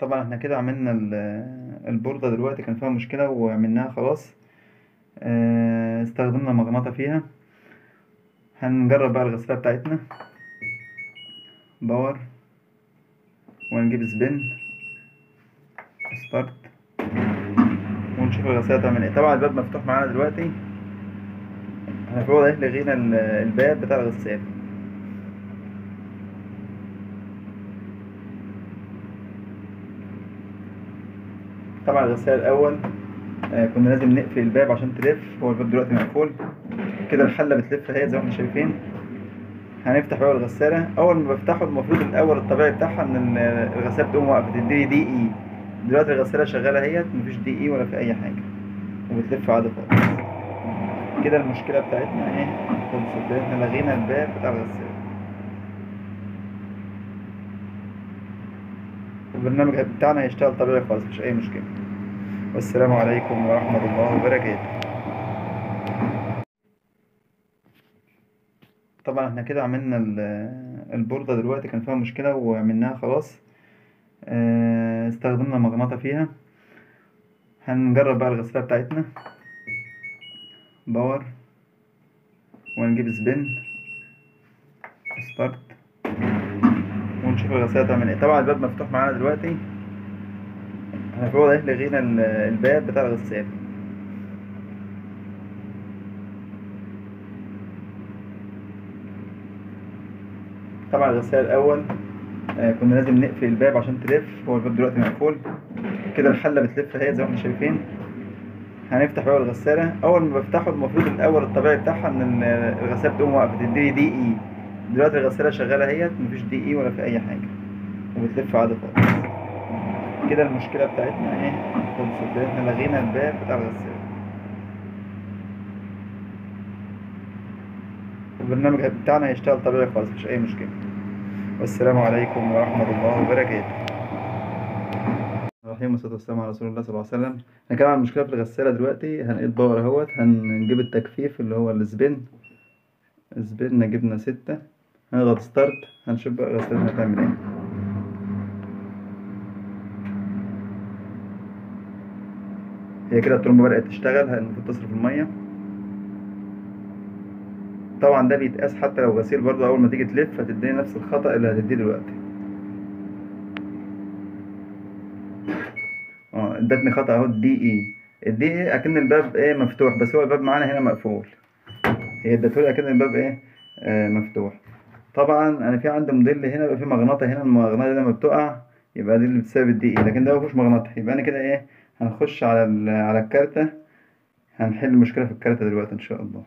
طبعا إحنا كده عملنا ال- البوردة دلوقتي كان فيها مشكلة وعملناها خلاص. آه، استخدمنا مغناطة فيها. هنجرب بقى الغسالة بتاعتنا. power. ونجيب spin. start ونشوف الغسالة تعمل إيه. طبعا الباب مفتوح معانا دلوقتي. إحنا في واضح لغينا ال- الباب بتاع الغسالة. طبعا الغسالة الأول آه، كنا لازم نقفل الباب عشان تلف. هو الباب دلوقتي مقفول. كده الحلة بتلف اهي زي ما إحنا شايفين. هنفتح بقى الغسالة. أول ما بفتحه المفروض الأول الطبيعي بتاعها إن ال- الغسالة بتقوم واقفة تديني دي إي دلوقتي الغسالة شغالة أهيت مفيش دي إي ولا في أي حاجة. وبتلف عادي خالص. كده المشكلة بتاعتنا إيه؟ خلصت. لأن لغينا الباب بتاع الغسالة. البرنامج بتاعنا هيشتغل طبيعي خالص مفيش أي مشكلة. والسلام عليكم ورحمة الله وبركاته. طبعا إحنا كده عملنا ال- البوردة دلوقتي كان فيها مشكلة وعملناها خلاص. آه، استخدمنا مغناطة فيها. هنجرب بقى الغسالة بتاعتنا. باور. ونجيب سبين. ستارت ونشوف الغسالة تعمل إيه؟ طبعا الباب مفتوح معانا دلوقتي. إحنا في واضح لغينا ال- الباب بتاع الغسالة طبعا الغسالة الأول آه، كنا لازم نقفل الباب عشان تلف. هو الباب دلوقتي مقفول. كده الحلة بتلف اهي زي ما إحنا شايفين. هنفتح بقى الغسالة. أول ما بفتحه المفروض الأول الطبيعي بتاعها إن ال- الغسالة بتقوم واقفة. تديني دي إي دلوقتي الغسالة شغالة اهيت مفيش DE ولا في أي حاجة. وبتلف عادي خالص. كده المشكلة بتاعتنا إيه خلصت. إحنا لغينا الباب بتاع الغسالة. البرنامج بتاعنا هيشتغل طبيعي خالص مفيش أي مشكلة. والسلام عليكم ورحمة الله وبركاته. الرحيم والصلاة والسلام على رسول الله صلى الله عليه وسلم. كان عندنا مشكلة في الغسالة دلوقتي. هنقيد power اهوت. هنجيب التجفيف اللي هو ال spin. spin جبنا ستة. هنضغط start هنشوف بقى الغسالة هتعمل إيه. هي كده الترومبة بدأت تشتغل المفروض تصرف المية. طبعا ده بيتقاس حتى لو غسيل برضه أول ما تيجي تلف هتديني نفس الخطأ اللي هتديه دلوقتي. آه ادتني خطأ أهو ال DE ال DE أكن الباب إيه مفتوح بس هو الباب معانا هنا مقفول. هي ادتهولي أكن الباب إيه آه مفتوح. طبعا أنا في عندي موديل هنا يبقى في مغناطة هنا المغناطة دي لما بتقع يبقى دي اللي بتسبب الدي اي لكن ده مفيهوش مغناطة. يبقى أنا كده إيه هنخش على على الكارتة هنحل المشكلة في الكارتة دلوقتي إن شاء الله.